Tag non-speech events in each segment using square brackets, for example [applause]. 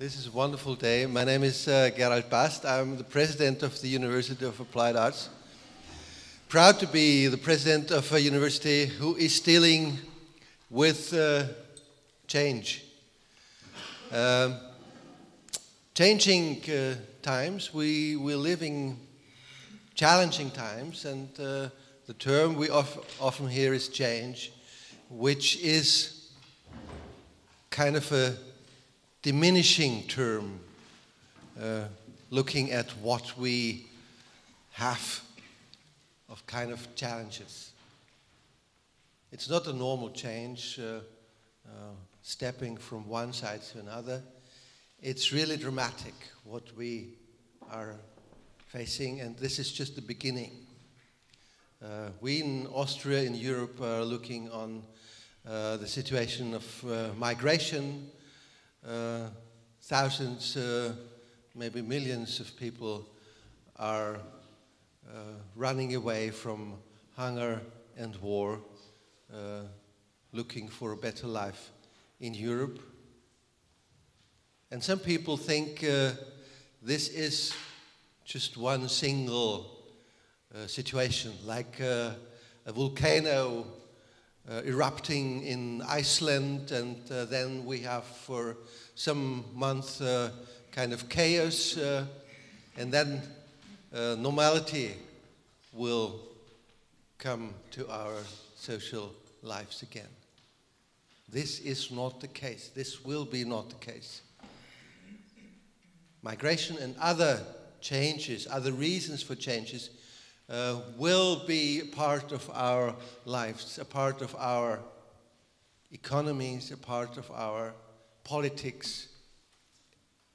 This is a wonderful day. My name is uh, Gerald Bast. I'm the president of the University of Applied Arts. Proud to be the president of a university who is dealing with uh, change. Um, changing uh, times, we, we're living challenging times, and uh, the term we of, often hear is change, which is kind of a diminishing term, uh, looking at what we have of kind of challenges. It's not a normal change, uh, uh, stepping from one side to another. It's really dramatic what we are facing, and this is just the beginning. Uh, we in Austria, in Europe, are looking on uh, the situation of uh, migration, thousands, uh, maybe millions of people are uh, running away from hunger and war, uh, looking for a better life in Europe. And some people think uh, this is just one single uh, situation, like a volcano uh, erupting in Iceland, and uh, then we have for some months uh, kind of chaos, uh, and then uh, normality will come to our social lives again. This is not the case. This will be not the case. Migration and other changes, other reasons for changes, uh, will be part of our lives, a part of our economies, a part of our politics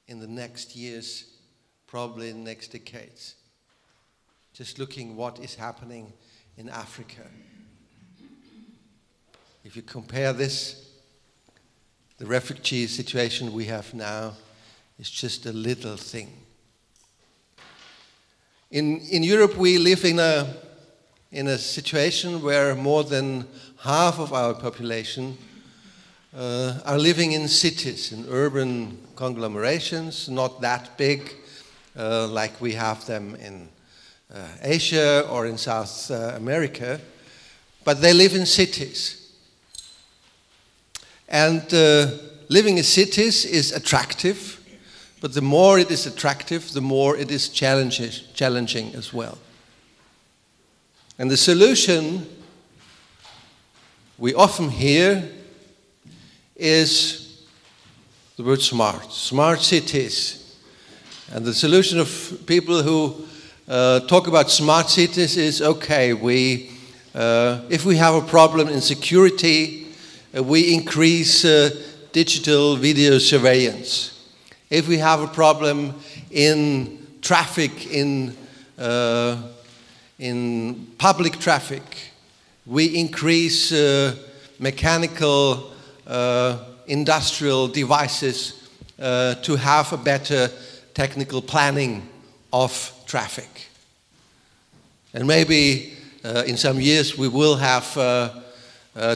in the next years, probably in the next decades. Just looking what is happening in Africa. If you compare this, the refugee situation we have now is just a little thing. In, in Europe, we live in a, in a situation where more than half of our population uh, are living in cities, in urban conglomerations, not that big uh, like we have them in uh, Asia or in South uh, America, but they live in cities. And uh, living in cities is attractive but the more it is attractive, the more it is challenging as well. And the solution we often hear is the word smart, smart cities. And the solution of people who uh, talk about smart cities is okay, we, uh, if we have a problem in security, uh, we increase uh, digital video surveillance if we have a problem in traffic, in, uh, in public traffic, we increase uh, mechanical uh, industrial devices uh, to have a better technical planning of traffic. And maybe uh, in some years we will have uh,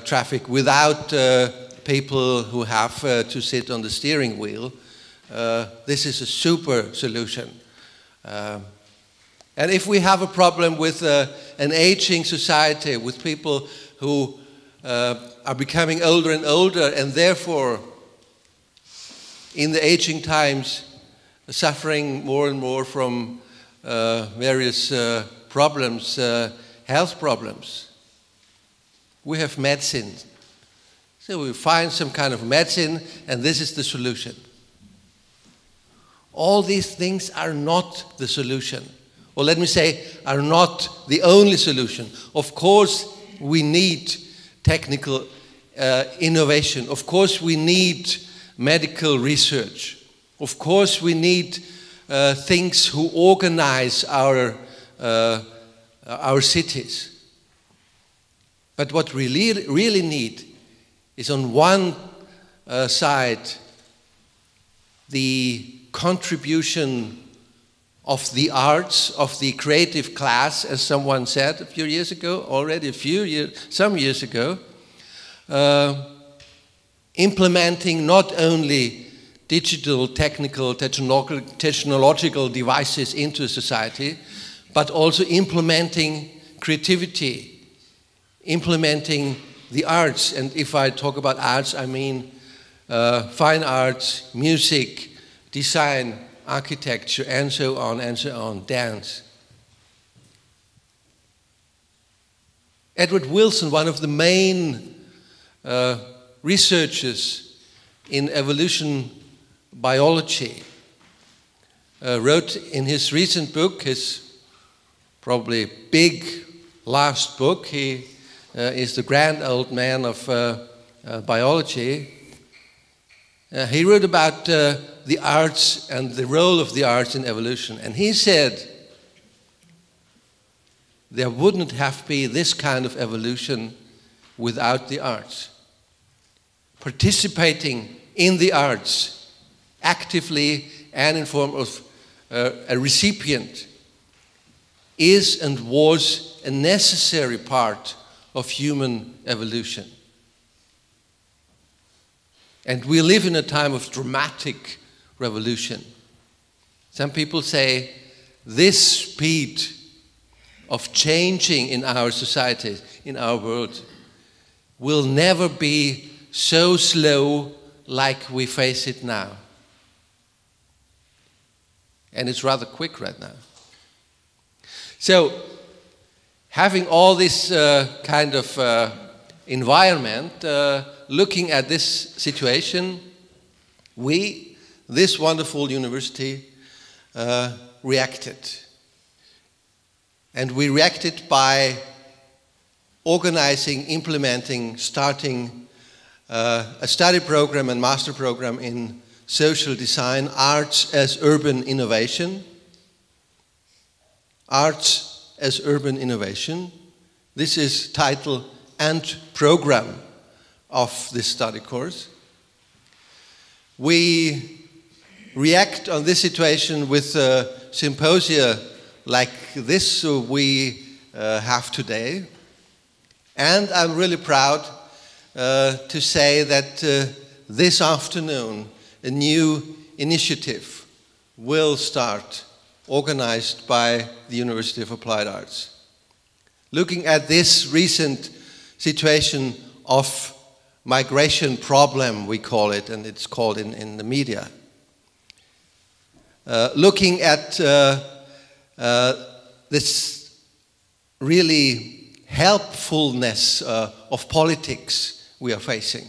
traffic without people who have to sit on the steering wheel uh, this is a super solution. Um, and if we have a problem with uh, an aging society, with people who uh, are becoming older and older, and therefore, in the aging times, suffering more and more from uh, various problems, health problems, we have medicine. So we find some kind of medicine, and this is the solution. All these things are not the solution. Or let me say, are not the only solution. Of course, we need technical uh, innovation. Of course, we need medical research. Of course, we need uh, things who organize our, uh, our cities. But what we really, really need is on one uh, side the contribution of the arts, of the creative class, as someone said a few years ago, already a few years, some years ago, uh, implementing not only digital, technical, technological devices into society, but also implementing creativity, implementing the arts. And if I talk about arts, I mean uh, fine arts, music, design, architecture, and so on and so on, dance. Edward Wilson, one of the main uh, researchers in evolution biology, uh, wrote in his recent book, his probably big last book, he uh, is the grand old man of uh, uh, biology. Uh, he wrote about the arts and the role of the arts in evolution, and he said, there wouldn't have been this kind of evolution without the arts. Participating in the arts actively and in form of uh, a recipient is and was a necessary part of human evolution. And we live in a time of dramatic revolution. Some people say this speed of changing in our society, in our world, will never be so slow like we face it now. And it's rather quick right now. So, having all this uh, kind of uh, environment, uh, looking at this situation, we, this wonderful university, uh, reacted. And we reacted by organizing, implementing, starting uh, a study program and master program in social design, arts as urban innovation. Arts as urban innovation. This is title and program of this study course. We react on this situation with symposia like this we uh, have today. And I'm really proud uh, to say that uh, this afternoon a new initiative will start, organized by the University of Applied Arts. Looking at this recent situation of migration problem, we call it, and it's called in, in the media. Uh, looking at uh, uh, this really helpfulness uh, of politics we are facing.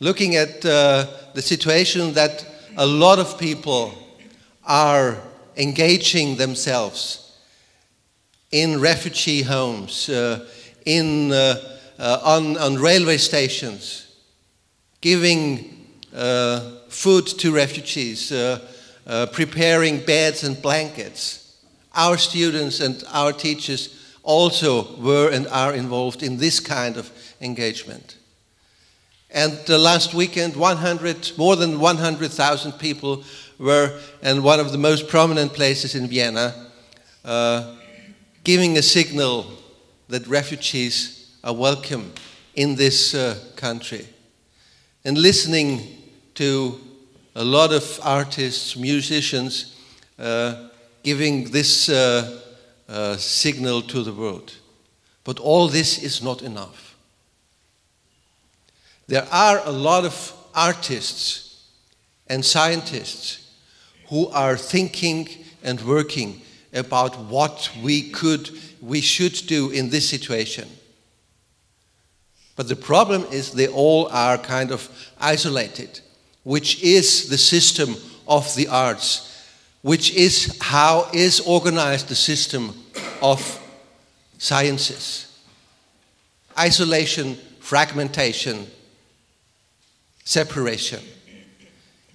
Looking at uh, the situation that a lot of people are engaging themselves in refugee homes, uh, in, uh, uh, on, on railway stations, giving food to refugees, uh, preparing beds and blankets. Our students and our teachers also were and are involved in this kind of engagement. And uh, last weekend, 100, more than 100,000 people were in one of the most prominent places in Vienna, uh, giving a signal that refugees are welcome in this uh, country. And listening to a lot of artists, musicians, uh, giving this uh, uh, signal to the world. But all this is not enough. There are a lot of artists and scientists who are thinking and working about what we could, we should do in this situation. But the problem is they all are kind of isolated which is the system of the arts, which is how is organized the system of sciences. Isolation, fragmentation, separation.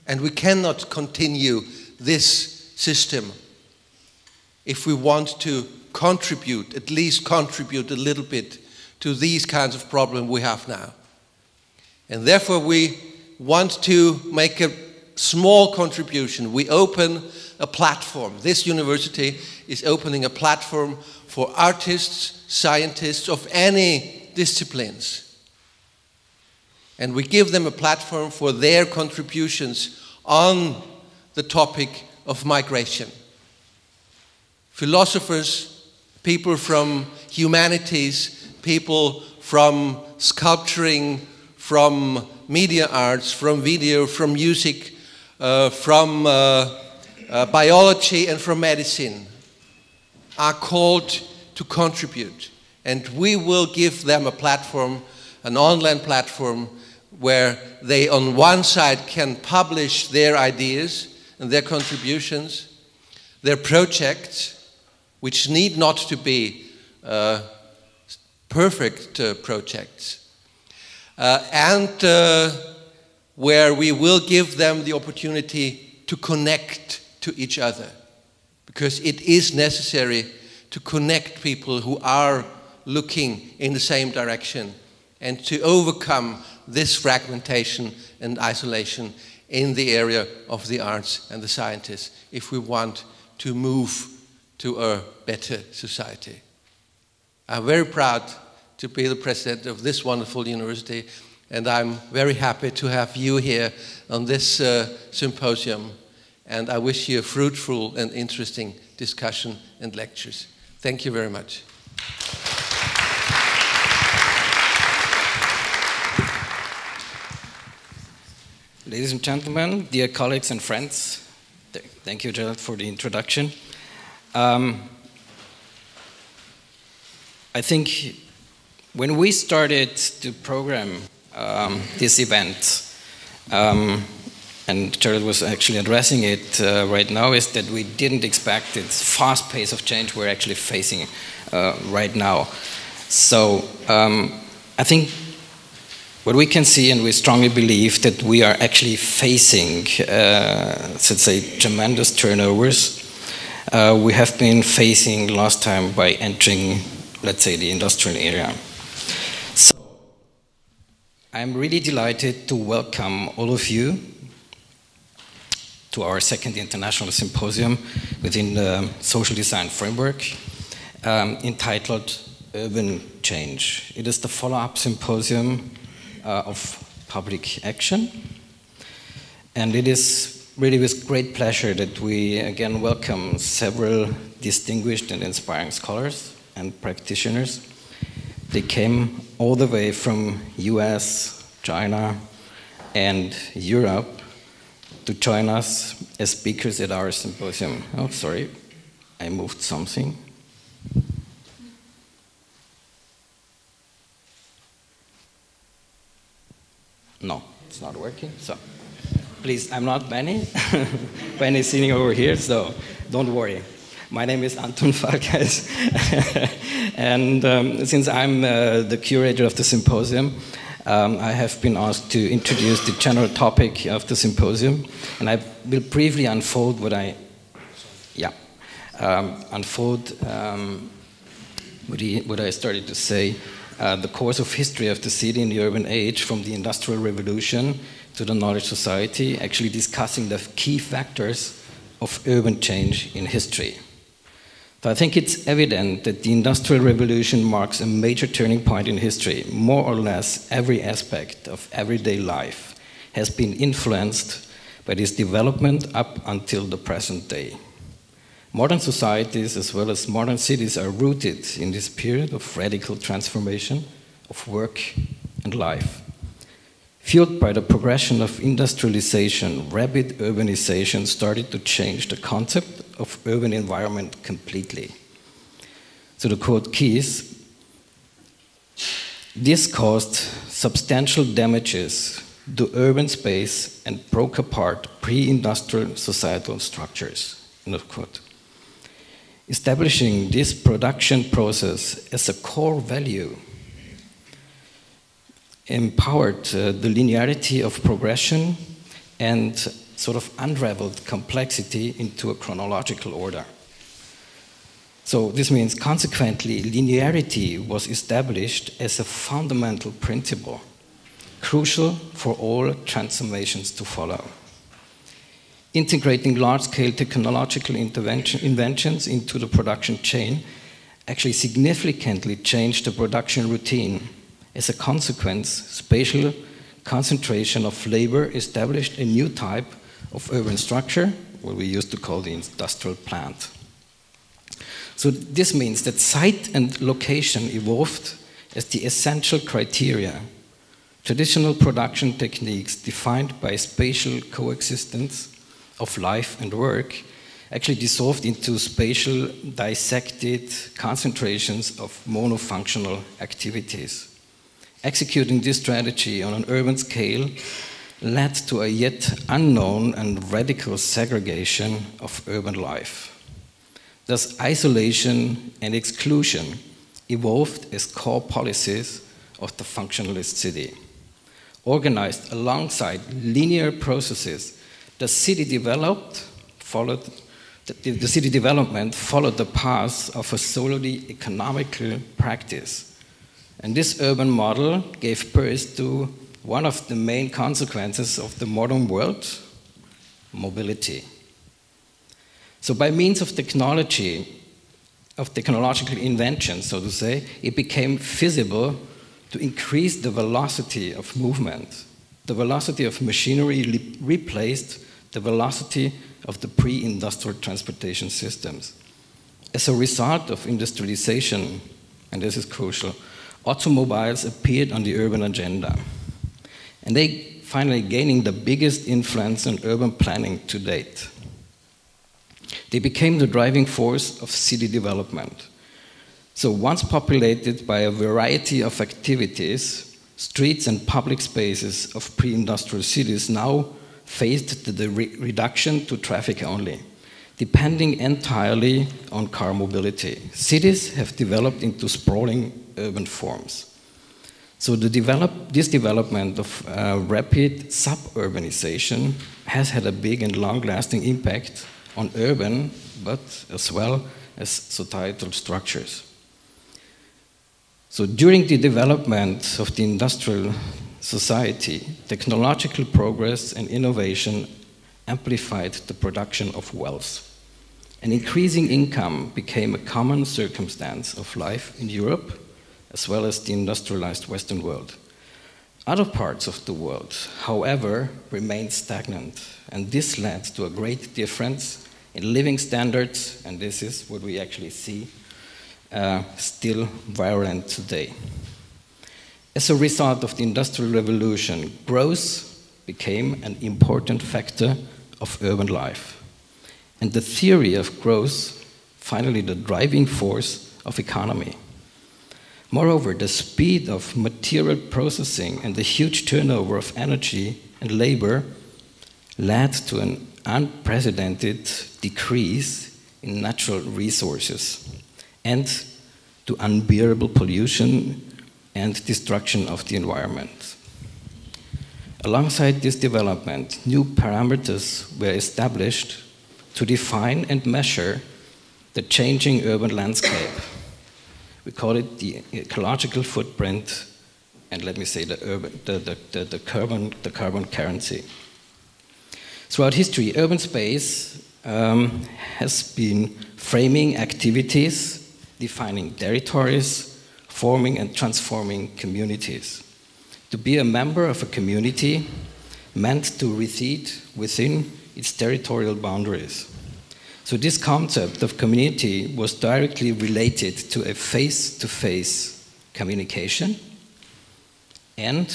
And we cannot continue this system if we want to contribute, at least contribute a little bit to these kinds of problems we have now. And therefore, we want to make a small contribution. We open a platform. This university is opening a platform for artists, scientists of any disciplines. And we give them a platform for their contributions on the topic of migration. Philosophers, people from humanities, people from sculpturing, from media arts, from video, from music, uh, from uh, uh, biology, and from medicine are called to contribute. And we will give them a platform, an online platform, where they, on one side, can publish their ideas and their contributions, their projects, which need not to be uh, perfect uh, projects, uh, and uh, where we will give them the opportunity to connect to each other, because it is necessary to connect people who are looking in the same direction and to overcome this fragmentation and isolation in the area of the arts and the sciences if we want to move to a better society. I'm very proud to be the president of this wonderful university, and I'm very happy to have you here on this uh, symposium. And I wish you a fruitful and interesting discussion and lectures. Thank you very much. Ladies and gentlemen, dear colleagues and friends, th thank you, Gerald, for the introduction. Um, I think when we started to program um, this event, um, and Gerald was actually addressing it uh, right now, is that we didn't expect this fast pace of change we're actually facing uh, right now. So um, I think what we can see, and we strongly believe, that we are actually facing, uh, let's say, tremendous turnovers. Uh, we have been facing last time by entering, let's say, the industrial area. So, I'm really delighted to welcome all of you to our second international symposium within the social design framework um, entitled Urban Change. It is the follow-up symposium uh, of public action. And it is really with great pleasure that we again welcome several distinguished and inspiring scholars and practitioners. They came all the way from US, China, and Europe to join us as speakers at our symposium. Oh, sorry, I moved something. No, it's not working. So please, I'm not Benny. [laughs] Benny is sitting over here, so don't worry. My name is Anton [laughs] Falkeis, [laughs] and um, since I'm uh, the curator of the symposium, um, I have been asked to introduce the general topic of the symposium, and I will briefly unfold what I, yeah, um, unfold um, what, he, what I started to say uh, the course of history of the city in the urban age from the Industrial Revolution to the Knowledge Society, actually discussing the key factors of urban change in history. So I think it's evident that the Industrial Revolution marks a major turning point in history. More or less every aspect of everyday life has been influenced by this development up until the present day. Modern societies as well as modern cities are rooted in this period of radical transformation of work and life. Fueled by the progression of industrialization, rapid urbanization started to change the concept of urban environment completely. So to quote Keyes, this caused substantial damages to urban space and broke apart pre-industrial societal structures. End of quote. Establishing this production process as a core value empowered uh, the linearity of progression and sort of unraveled complexity into a chronological order. So this means consequently linearity was established as a fundamental principle, crucial for all transformations to follow integrating large-scale technological inventions into the production chain actually significantly changed the production routine. As a consequence, spatial concentration of labor established a new type of urban structure, what we used to call the industrial plant. So this means that site and location evolved as the essential criteria. Traditional production techniques defined by spatial coexistence of life and work actually dissolved into spatial dissected concentrations of monofunctional activities. Executing this strategy on an urban scale led to a yet unknown and radical segregation of urban life. Thus, isolation and exclusion evolved as core policies of the functionalist city. Organized alongside linear processes, the city developed, followed, the, the city development followed the path of a solely economical practice. And this urban model gave birth to one of the main consequences of the modern world mobility. So, by means of technology, of technological invention, so to say, it became feasible to increase the velocity of movement. The velocity of machinery replaced the velocity of the pre industrial transportation systems. As a result of industrialization, and this is crucial, automobiles appeared on the urban agenda. And they finally gaining the biggest influence on urban planning to date. They became the driving force of city development. So, once populated by a variety of activities, streets and public spaces of pre industrial cities now faced the re reduction to traffic only, depending entirely on car mobility. Cities have developed into sprawling urban forms. So the develop, this development of uh, rapid suburbanization has had a big and long-lasting impact on urban, but as well as societal structures. So during the development of the industrial society, technological progress and innovation amplified the production of wealth. An increasing income became a common circumstance of life in Europe, as well as the industrialized Western world. Other parts of the world, however, remained stagnant, and this led to a great difference in living standards, and this is what we actually see uh, still virulent today. As a result of the Industrial Revolution, growth became an important factor of urban life. And the theory of growth, finally, the driving force of economy. Moreover, the speed of material processing and the huge turnover of energy and labor led to an unprecedented decrease in natural resources and to unbearable pollution and destruction of the environment. Alongside this development, new parameters were established to define and measure the changing urban landscape we call it the ecological footprint, and let me say the, urban, the, the, the, the carbon, the carbon currency. Throughout history, urban space um, has been framing activities, defining territories, forming and transforming communities. To be a member of a community meant to reside within its territorial boundaries. So, this concept of community was directly related to a face to face communication and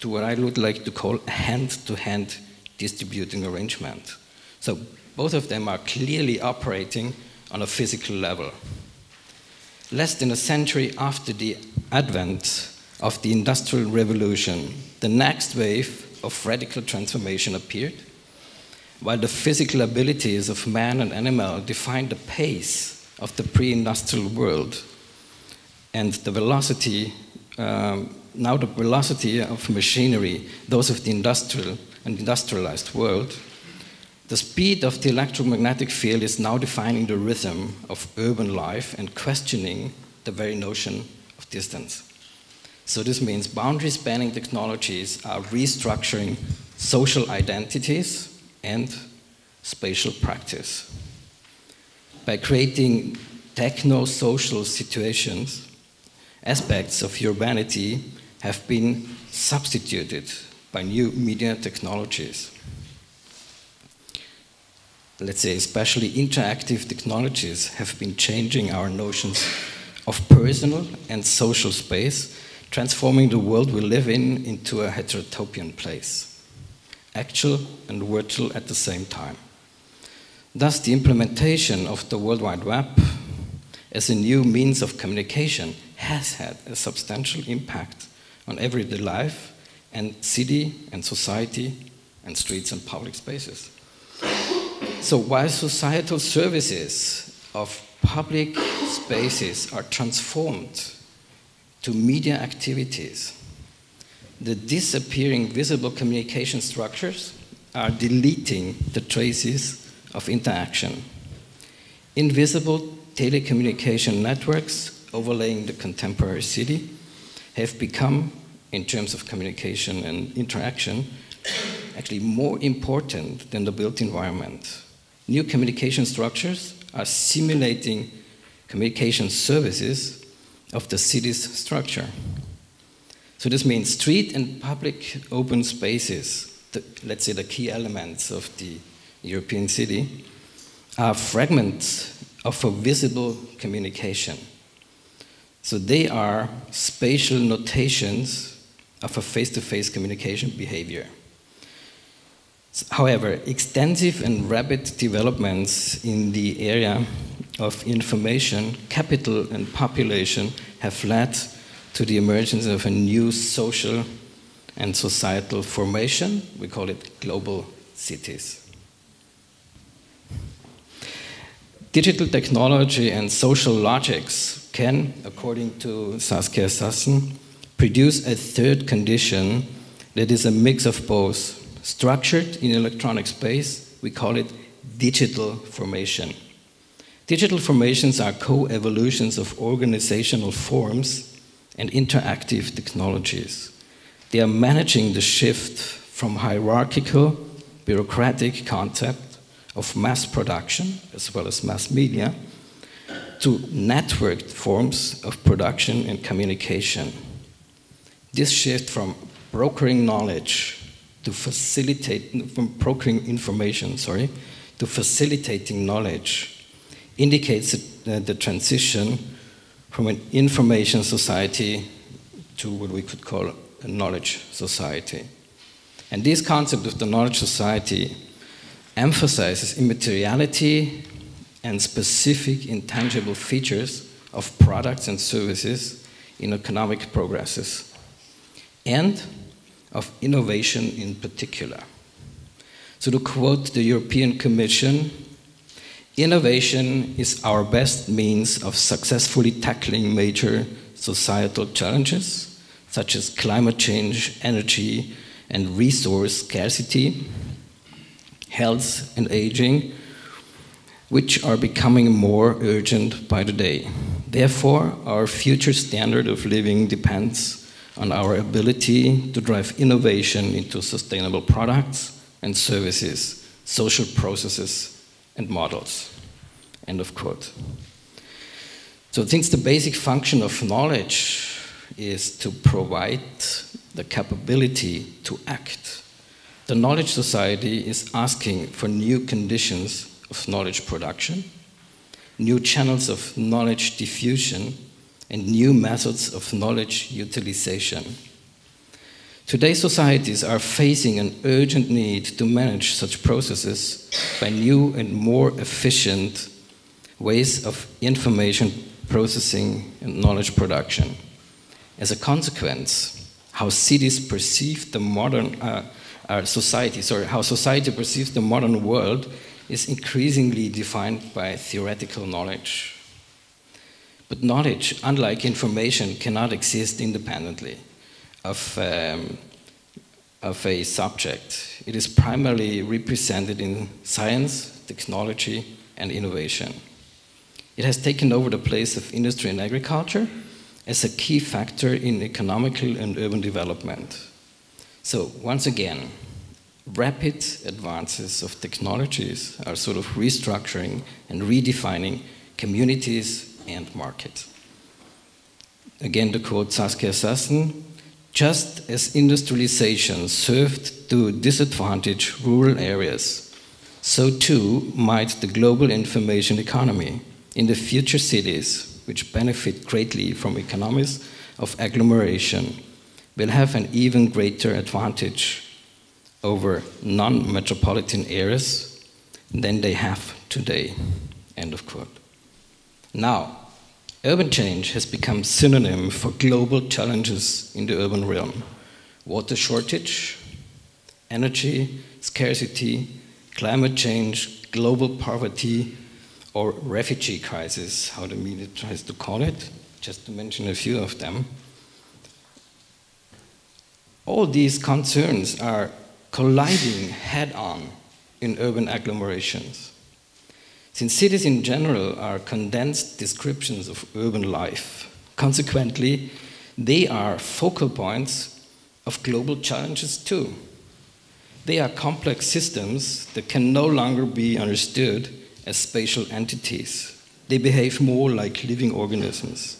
to what I would like to call a hand to hand distributing arrangement. So, both of them are clearly operating on a physical level. Less than a century after the advent of the Industrial Revolution, the next wave of radical transformation appeared while the physical abilities of man and animal define the pace of the pre industrial world, and the velocity, um, now the velocity of machinery, those of the industrial and industrialized world, the speed of the electromagnetic field is now defining the rhythm of urban life and questioning the very notion of distance. So, this means boundary spanning technologies are restructuring social identities and spatial practice. By creating techno social situations, aspects of urbanity have been substituted by new media technologies. Let's say, especially interactive technologies have been changing our notions of personal and social space, transforming the world we live in into a heterotopian place, actual and virtual at the same time. Thus, the implementation of the World Wide Web as a new means of communication has had a substantial impact on everyday life and city and society and streets and public spaces. So while societal services of public spaces are transformed to media activities, the disappearing visible communication structures are deleting the traces of interaction. Invisible telecommunication networks overlaying the contemporary city have become, in terms of communication and interaction, actually more important than the built environment. New communication structures are simulating communication services of the city's structure. So this means street and public open spaces, the, let's say the key elements of the European city, are fragments of a visible communication. So they are spatial notations of a face to face communication behavior. However, extensive and rapid developments in the area of information, capital, and population have led to the emergence of a new social and societal formation. We call it global cities. Digital technology and social logics can, according to Saskia Sassen, produce a third condition that is a mix of both. Structured in electronic space, we call it digital formation. Digital formations are co evolutions of organizational forms and interactive technologies. They are managing the shift from hierarchical, bureaucratic concept of mass production as well as mass media to networked forms of production and communication. This shift from brokering knowledge to facilitate, from brokering information, sorry, to facilitating knowledge indicates the, uh, the transition from an information society to what we could call a knowledge society. And this concept of the knowledge society emphasizes immateriality and specific intangible features of products and services in economic progresses, and of innovation in particular. So, to quote the European Commission, innovation is our best means of successfully tackling major societal challenges such as climate change, energy, and resource scarcity health, and aging, which are becoming more urgent by the day. Therefore, our future standard of living depends on our ability to drive innovation into sustainable products and services, social processes, and models. End of quote. So, since the basic function of knowledge is to provide the capability to act, the Knowledge Society is asking for new conditions of knowledge production, new channels of knowledge diffusion, and new methods of knowledge utilization. Today's societies are facing an urgent need to manage such processes by new and more efficient ways of information processing and knowledge production. As a consequence, how cities perceive the modern, uh, our society, sorry, how society perceives the modern world is increasingly defined by theoretical knowledge. But knowledge, unlike information, cannot exist independently of, um, of a subject. It is primarily represented in science, technology, and innovation. It has taken over the place of industry and agriculture as a key factor in economical and urban development. So, once again, rapid advances of technologies are sort of restructuring and redefining communities and markets. Again, to quote Saskia Sassen, Just as industrialization served to disadvantage rural areas, so too might the global information economy in the future cities, which benefit greatly from economies of agglomeration, will have an even greater advantage over non metropolitan areas than they have today. End of quote. Now, urban change has become synonym for global challenges in the urban realm. Water shortage, energy scarcity, climate change, global poverty, or refugee crisis, how the media tries to call it, just to mention a few of them. All these concerns are colliding head on in urban agglomerations. Since cities in general are condensed descriptions of urban life, consequently, they are focal points of global challenges too. They are complex systems that can no longer be understood as spatial entities. They behave more like living organisms.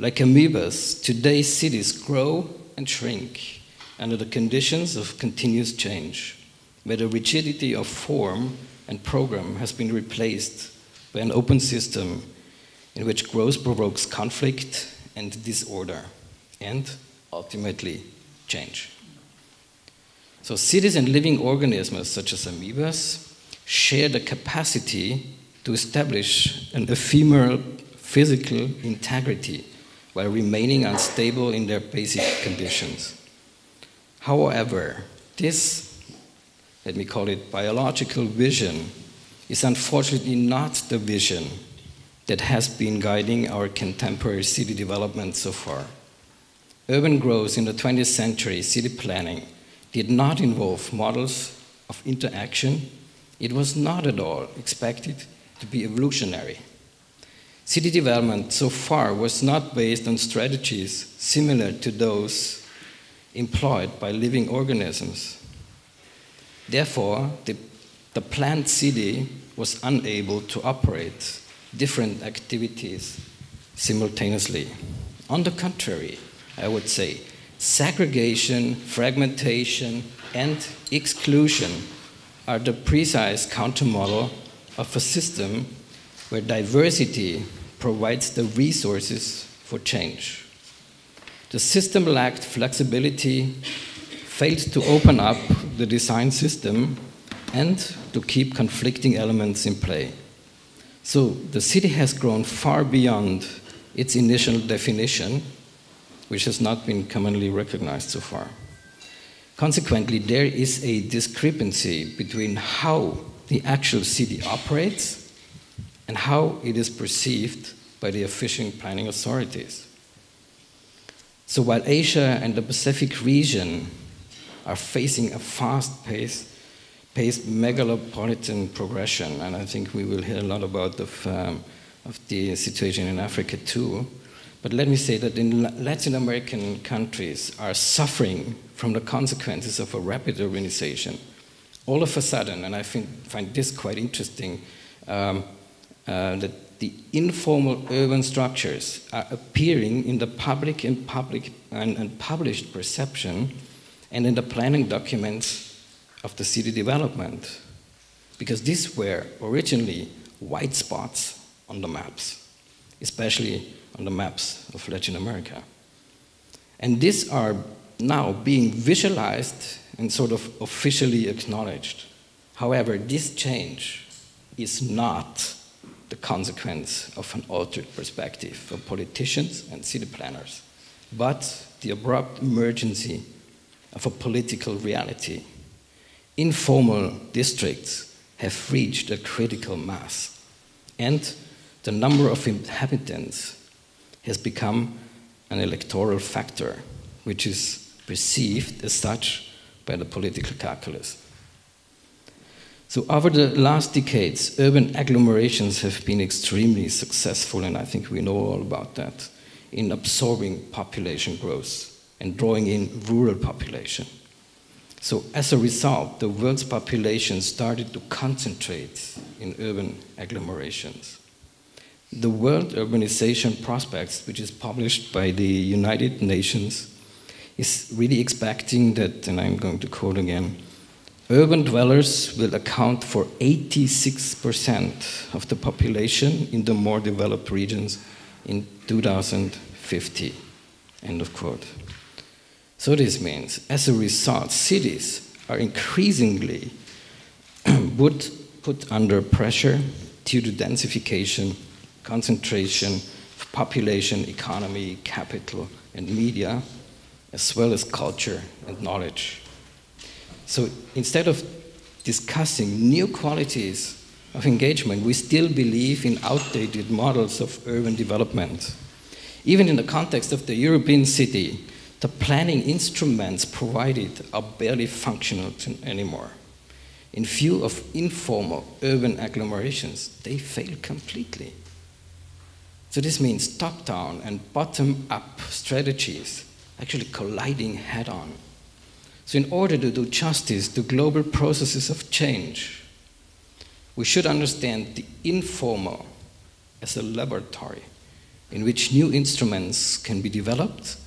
Like amoebas, today's cities grow and shrink under the conditions of continuous change, where the rigidity of form and program has been replaced by an open system in which growth provokes conflict and disorder, and ultimately change. So, cities and living organisms such as amoebas share the capacity to establish an ephemeral physical integrity while remaining unstable in their basic conditions. However, this let me call it biological vision, is unfortunately not the vision that has been guiding our contemporary city development so far. Urban growth in the 20th century city planning did not involve models of interaction. It was not at all expected to be evolutionary. City development so far was not based on strategies similar to those employed by living organisms. Therefore, the, the planned city was unable to operate different activities simultaneously. On the contrary, I would say segregation, fragmentation, and exclusion are the precise countermodel of a system where diversity provides the resources for change. The system lacked flexibility failed to open up the design system and to keep conflicting elements in play. So the city has grown far beyond its initial definition, which has not been commonly recognized so far. Consequently, there is a discrepancy between how the actual city operates and how it is perceived by the official planning authorities. So while Asia and the Pacific region are facing a fast pace, paced megalopolitan progression, and I think we will hear a lot about the, um, of the situation in Africa too. But let me say that in Latin American countries are suffering from the consequences of a rapid urbanization. All of a sudden, and I think, find this quite interesting, um, uh, that the informal urban structures are appearing in the public and public and, and published perception and in the planning documents of the city development. Because these were originally white spots on the maps, especially on the maps of Latin America. And these are now being visualized and sort of officially acknowledged. However, this change is not the consequence of an altered perspective for politicians and city planners, but the abrupt emergency of a political reality. Informal districts have reached a critical mass, and the number of inhabitants has become an electoral factor, which is perceived as such by the political calculus. So, over the last decades, urban agglomerations have been extremely successful, and I think we know all about that, in absorbing population growth and drawing in rural population. So as a result, the world's population started to concentrate in urban agglomerations. The World Urbanization Prospects, which is published by the United Nations, is really expecting that, and I'm going to quote again, urban dwellers will account for 86% of the population in the more developed regions in 2050. End of quote. So this means, as a result, cities are increasingly [clears throat] put under pressure due to densification, concentration of population, economy, capital, and media, as well as culture and knowledge. So instead of discussing new qualities of engagement, we still believe in outdated models of urban development. Even in the context of the European city, the planning instruments provided are barely functional anymore. In view of informal urban agglomerations, they fail completely. So this means top-down and bottom-up strategies actually colliding head-on. So in order to do justice to global processes of change, we should understand the informal as a laboratory in which new instruments can be developed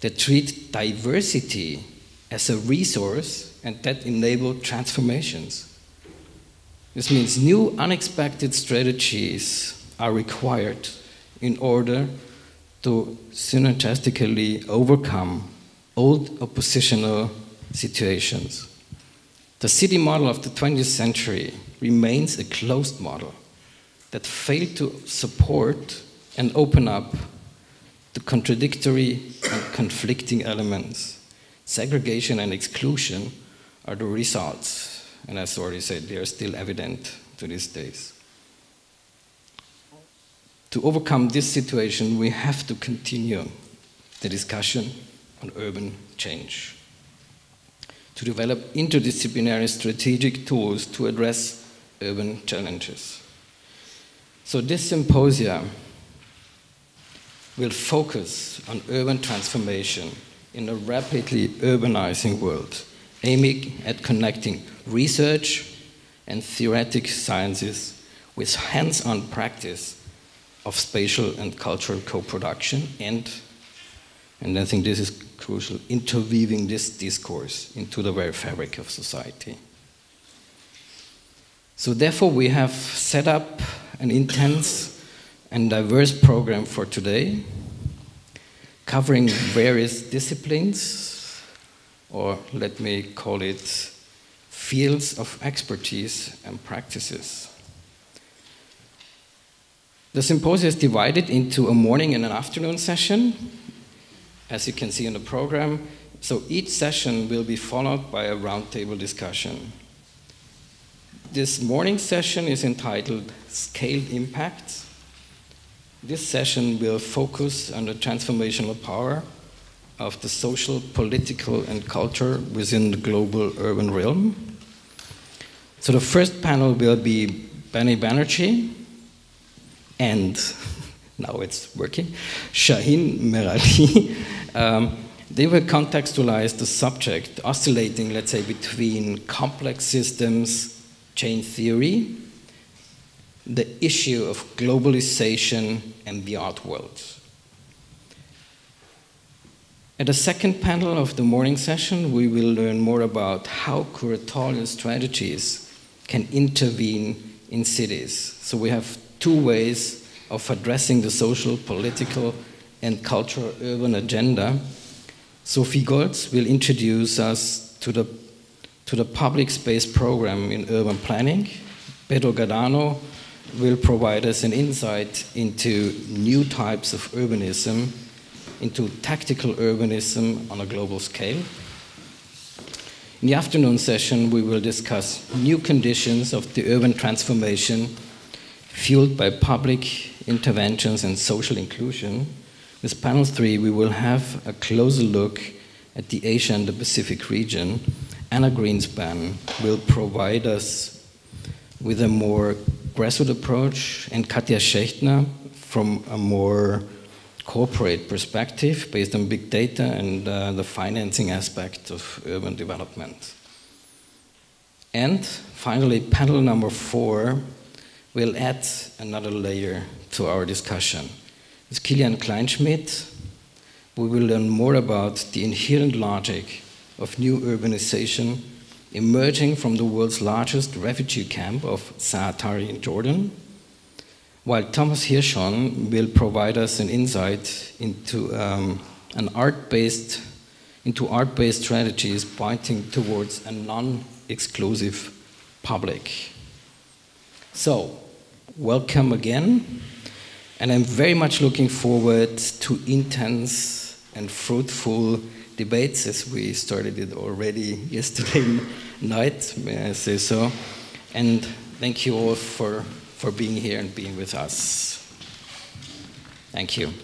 that treat diversity as a resource and that enable transformations. This means new unexpected strategies are required in order to synergistically overcome old oppositional situations. The city model of the 20th century remains a closed model that failed to support and open up the contradictory and conflicting elements. Segregation and exclusion are the results, and as already said, they are still evident to these days. To overcome this situation, we have to continue the discussion on urban change, to develop interdisciplinary strategic tools to address urban challenges. So, this symposium will focus on urban transformation in a rapidly urbanizing world, aiming at connecting research and theoretic sciences with hands on practice of spatial and cultural co production and, and I think this is crucial, interweaving this discourse into the very fabric of society. So, therefore, we have set up an intense and diverse program for today, covering various disciplines, or let me call it fields of expertise and practices. The symposium is divided into a morning and an afternoon session, as you can see in the program. So each session will be followed by a roundtable discussion. This morning session is entitled Scaled Impact. This session will focus on the transformational power of the social, political, and culture within the global urban realm. So the first panel will be Benny Banerjee, and [laughs] now it's working, Shaheen Merali. [laughs] um, they will contextualize the subject, oscillating, let's say, between complex systems, chain theory, the issue of globalization, and the art world. At the second panel of the morning session, we will learn more about how curatorial strategies can intervene in cities. So we have two ways of addressing the social, political, and cultural urban agenda. Sophie Goltz will introduce us to the, to the public space program in urban planning. Pedro Gadanho will provide us an insight into new types of urbanism, into tactical urbanism on a global scale. In the afternoon session, we will discuss new conditions of the urban transformation fueled by public interventions and social inclusion. With panel three, we will have a closer look at the Asia and the Pacific region. Anna Greenspan will provide us with a more grassroots approach, and Katja Schechtner from a more corporate perspective based on big data and uh, the financing aspect of urban development. And finally, panel number four will add another layer to our discussion. It's Kilian Kleinschmidt, we will learn more about the inherent logic of new urbanization emerging from the world's largest refugee camp of Zaatari in Jordan, while Thomas Hirschhorn will provide us an insight into um, an art-based into art-based strategies pointing towards a non-exclusive public. So, welcome again, and I'm very much looking forward to intense and fruitful debates as we started it already [laughs] yesterday night, may I say so. And thank you all for, for being here and being with us. Thank you.